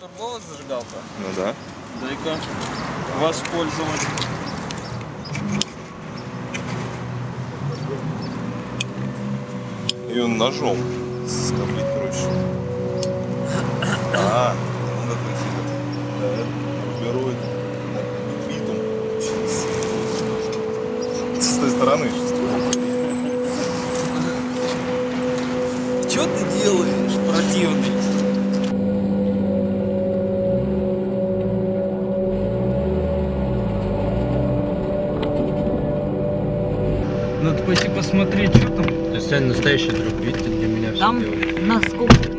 торговая зажигалка? Ну да. Дай-ка воспользоваться. И он ножом скоблит, короче. А, он какой сидит. Да, рубероид. Битум. С той стороны. Что ты делаешь, противный? Посмотреть, что там. То есть Сань настоящий друг, видите, для меня все Там, делает. насколько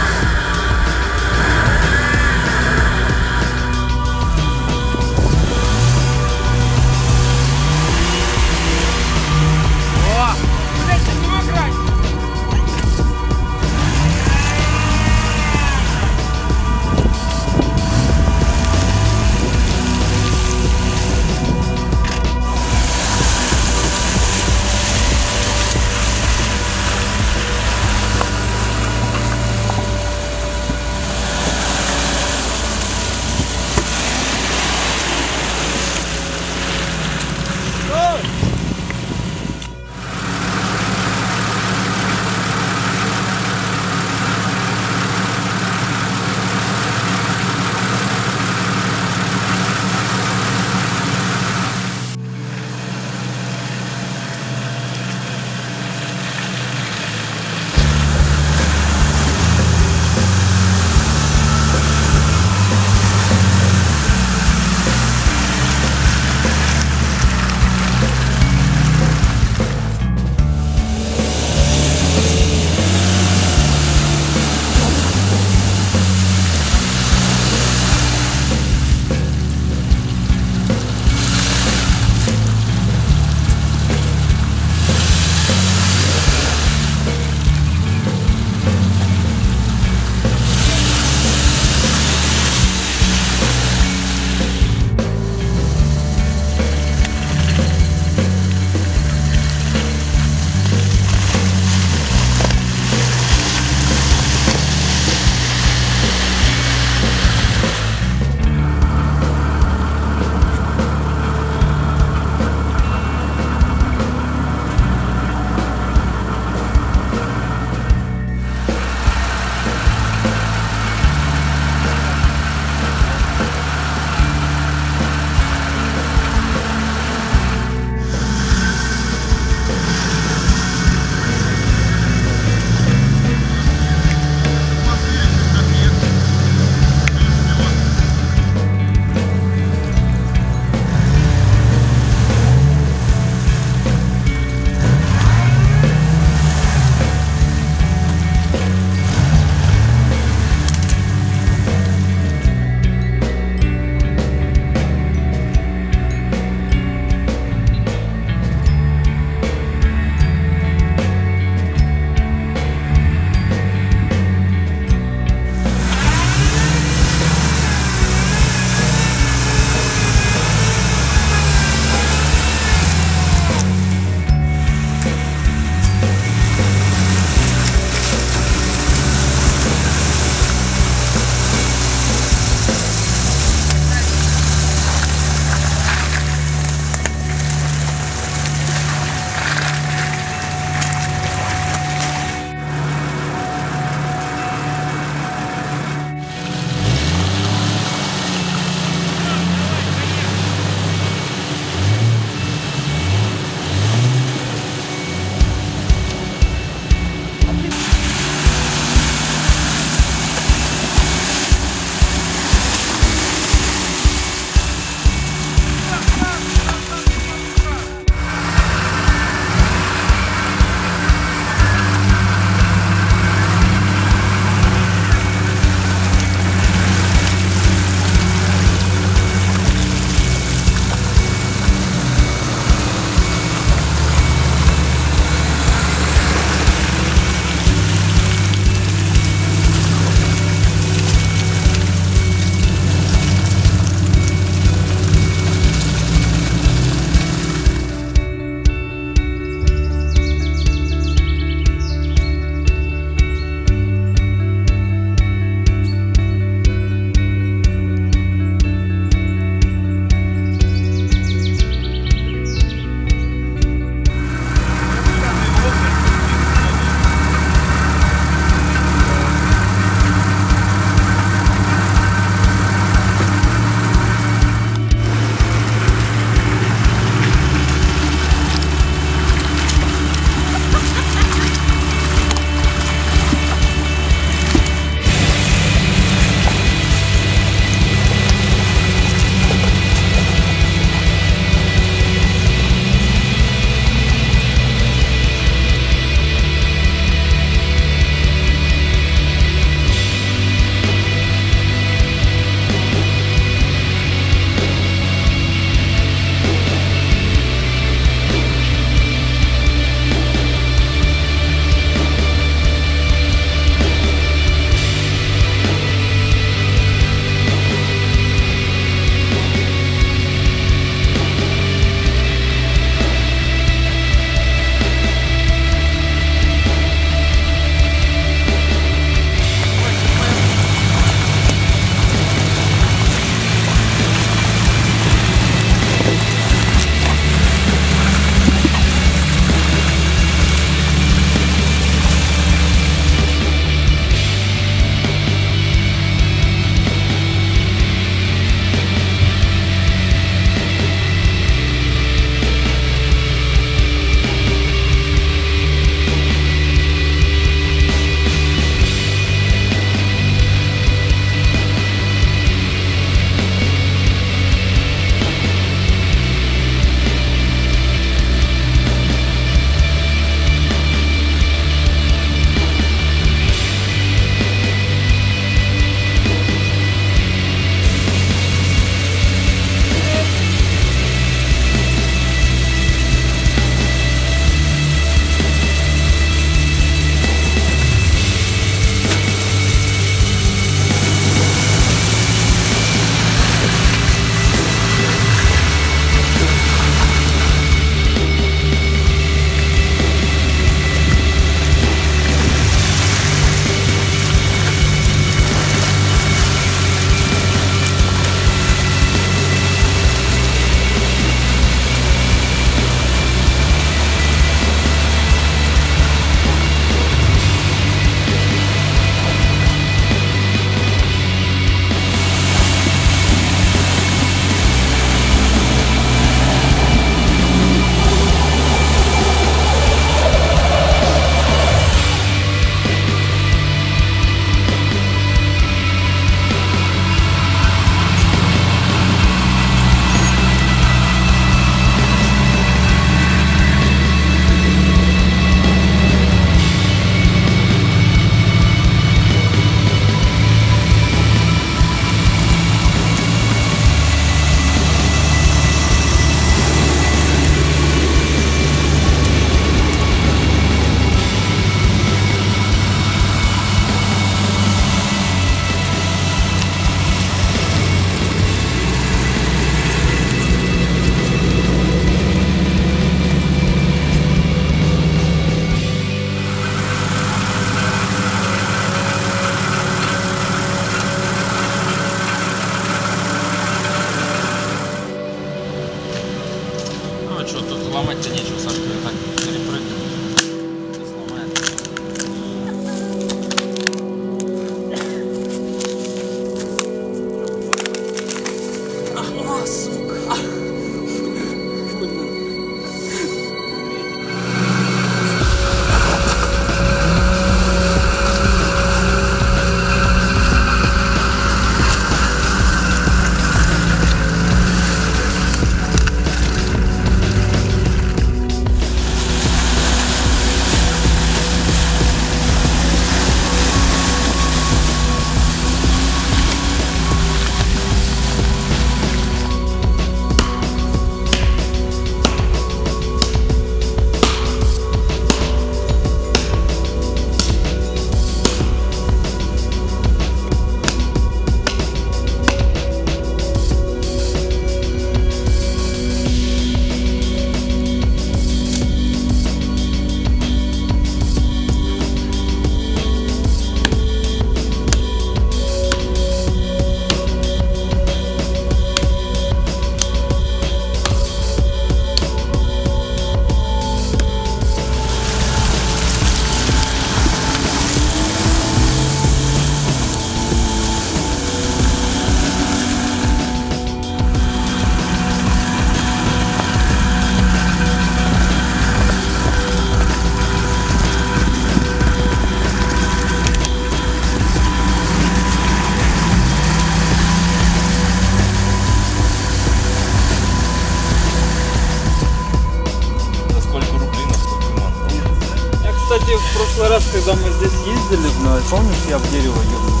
раз, когда мы здесь ездили, блядь, помнишь, я в дерево ебнул?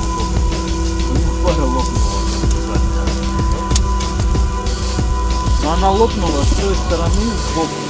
У лопнула. Но она лопнула с той стороны, сбоку.